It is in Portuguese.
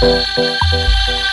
Música